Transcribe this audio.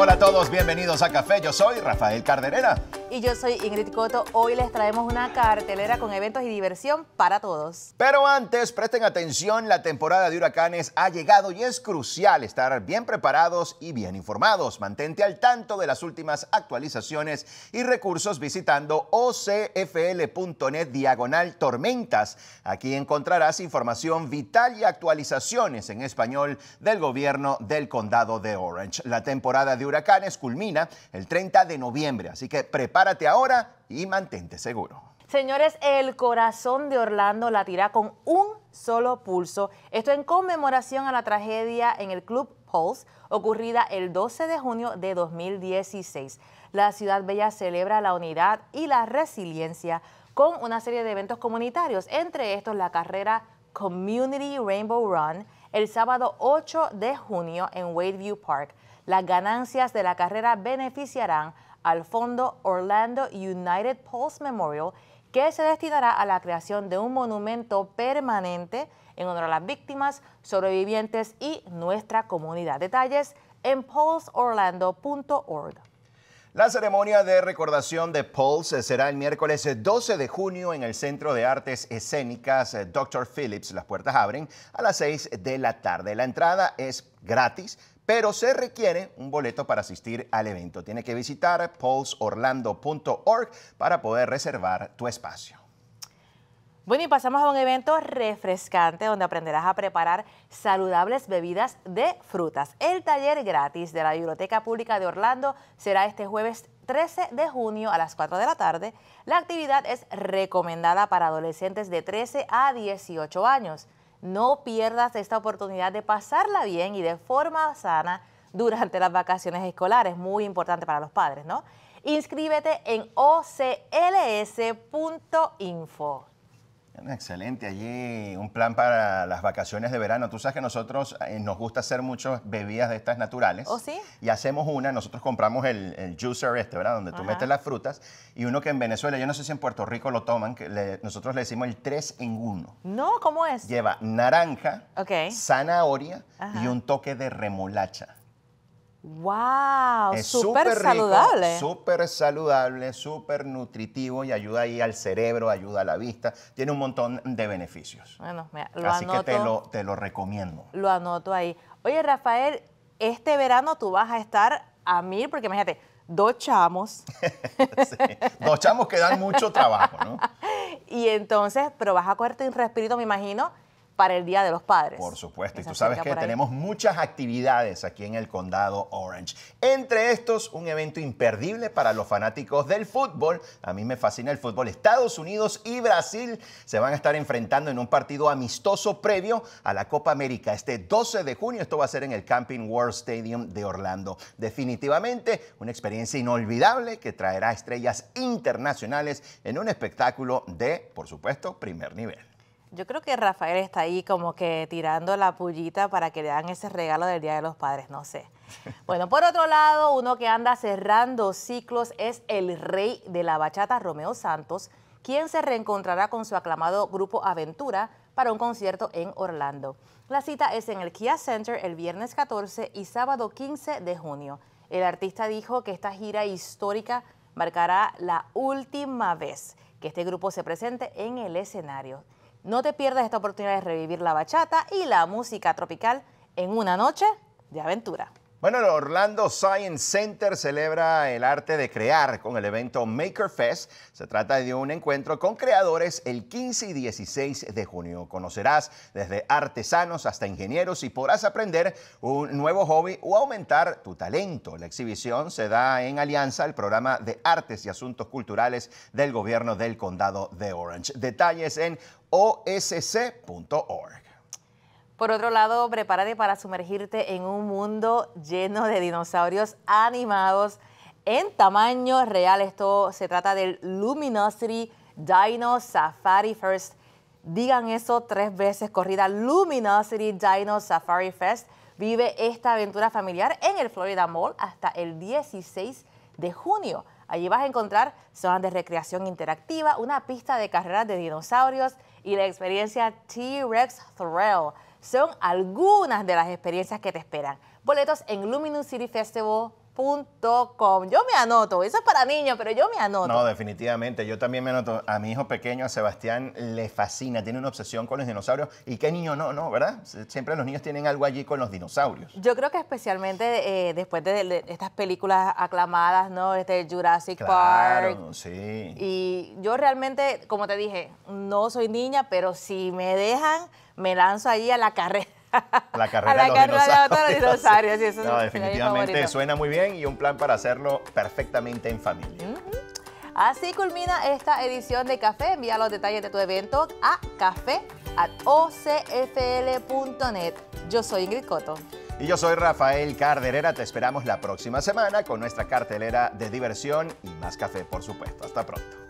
Hola a todos, bienvenidos a Café. Yo soy Rafael Carderera. Y yo soy Ingrid Coto. Hoy les traemos una cartelera con eventos y diversión para todos. Pero antes, presten atención, la temporada de huracanes ha llegado y es crucial estar bien preparados y bien informados. Mantente al tanto de las últimas actualizaciones y recursos visitando ocfl.net diagonal tormentas. Aquí encontrarás información vital y actualizaciones en español del gobierno del condado de Orange. La temporada de huracanes culmina el 30 de noviembre, así que prepárate ahora y mantente seguro. Señores, el corazón de Orlando latirá con un solo pulso. Esto en conmemoración a la tragedia en el Club Pulse ocurrida el 12 de junio de 2016. La ciudad bella celebra la unidad y la resiliencia con una serie de eventos comunitarios, entre estos la carrera Community Rainbow Run el sábado 8 de junio en Wadeview Park. Las ganancias de la carrera beneficiarán al fondo Orlando United Pulse Memorial, que se destinará a la creación de un monumento permanente en honor a las víctimas, sobrevivientes y nuestra comunidad. Detalles en pulseorlando.org. La ceremonia de recordación de Pulse será el miércoles 12 de junio en el Centro de Artes Escénicas Dr. Phillips. Las puertas abren a las 6 de la tarde. La entrada es gratis, pero se requiere un boleto para asistir al evento. Tiene que visitar pulseorlando.org para poder reservar tu espacio. Bueno, y pasamos a un evento refrescante donde aprenderás a preparar saludables bebidas de frutas. El taller gratis de la Biblioteca Pública de Orlando será este jueves 13 de junio a las 4 de la tarde. La actividad es recomendada para adolescentes de 13 a 18 años. No pierdas esta oportunidad de pasarla bien y de forma sana durante las vacaciones escolares, muy importante para los padres, ¿no? Inscríbete en ocls.info. Excelente, allí un plan para las vacaciones de verano. Tú sabes que nosotros eh, nos gusta hacer muchas bebidas de estas naturales. ¿Oh, sí? Y hacemos una, nosotros compramos el, juicer este, ¿verdad? Donde tú metes las frutas. Y uno que en Venezuela, yo no sé si en Puerto Rico lo toman, que nosotros le decimos el 3 en 1. No, ¿cómo es? Lleva naranja, zanahoria Ajá. y un toque de remolacha. ¡Wow! Es Súper saludable. Súper saludable, súper nutritivo y ayuda ahí al cerebro, ayuda a la vista. Tiene un montón de beneficios. Bueno, mira, lo Así anoto, que te lo, te lo recomiendo. lo anoto ahí. Oye, Rafael, este verano tú vas a estar a mil, porque imagínate, dos chamos. Sí. Los chamos que dan mucho trabajo, ¿no? y entonces, pero vas a cogerte un respirito, me imagino, para el Día de los Padres. Por supuesto. Y tú sabes que tenemos muchas actividades aquí en el condado Orange. Entre estos, un evento imperdible para los fanáticos del fútbol. A mí me fascina el fútbol. Estados Unidos y Brasil se van a estar enfrentando en un partido amistoso previo a la Copa América. Este 12 de junio, esto va a ser en el Camping World Stadium de Orlando. Definitivamente una experiencia inolvidable que traerá estrellas internacionales en un espectáculo de, por supuesto, primer nivel. Yo creo que Rafael está ahí como que tirando la pullita para que le dan ese regalo del Día de los Padres, no sé. Bueno, por otro lado, uno que anda cerrando ciclos es el rey de la bachata, Romeo Santos, quien se reencontrará con su aclamado grupo Aventura para un concierto en Orlando. La cita es en el Kia Center el viernes 14 y sábado 15 de junio. El artista dijo que esta gira histórica marcará la última vez que este grupo se presente en el escenario. No te pierdas esta oportunidad de revivir la bachata y la música tropical en una noche de aventura. Bueno, el Orlando Science Center celebra el arte de crear con el evento Maker Fest. Se trata de un encuentro con creadores el 15 y 16 de junio. Conocerás desde artesanos hasta ingenieros y podrás aprender un nuevo hobby o aumentar tu talento. La exhibición se da en alianza al programa de artes y asuntos culturales del gobierno del condado de Orange. Detalles en osc.org. Por otro lado, prepárate para sumergirte en un mundo lleno de dinosaurios animados en tamaño real. Esto se trata del Luminosity Dino Safari First. Digan eso tres veces corrida. Luminosity Dino Safari Fest vive esta aventura familiar en el Florida Mall hasta el 16 de junio. Allí vas a encontrar zonas de recreación interactiva, una pista de carreras de dinosaurios y la experiencia T-Rex Thrill. Son algunas de las experiencias que te esperan. Boletos en luminoucityfestival.com. Yo me anoto, eso es para niños, pero yo me anoto. No, definitivamente, yo también me anoto. A mi hijo pequeño, a Sebastián, le fascina, tiene una obsesión con los dinosaurios. ¿Y qué niño no, no, verdad? Siempre los niños tienen algo allí con los dinosaurios. Yo creo que especialmente eh, después de, estas películas aclamadas, ¿no? Este Jurassic claro, Park. sí. Y yo realmente, como te dije, no soy niña, pero si me dejan, me lanzo allí a la carrera. La carrera, de, los dinosaurios. no, definitivamente suena muy bien y un plan para hacerlo perfectamente en familia. Así culmina esta edición de Café. Envía los detalles de tu evento a café.ocfl.net. Yo soy Ingrid Coto. Y yo soy Rafael Carderera. Te esperamos la próxima semana con nuestra cartelera de diversión y más café, por supuesto. Hasta pronto.